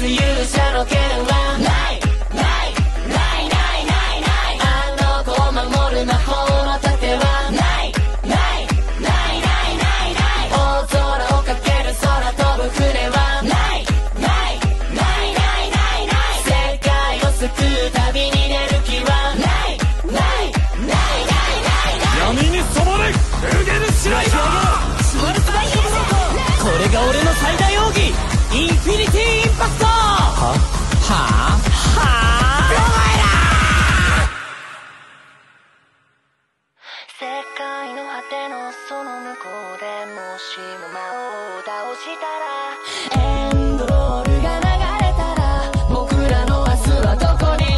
す許のはないないないないないないあの子を守る魔法の盾はないないないないないない大空をかける空飛ぶ船はないないないないないない世界を救うた世界の果てのその向こうでもしも魔王を倒したらエンドロールが流れたら僕らの明日はどこに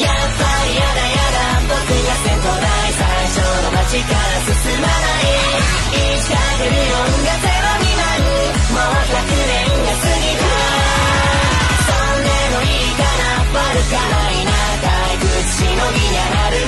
やっぱりやだやだ僕が先頭ない最初の街から進まない。いかヘるオがゼロになるもう100年が過ぎた。そんでもいいかな。悪かないな。退屈しのぎにゃなる。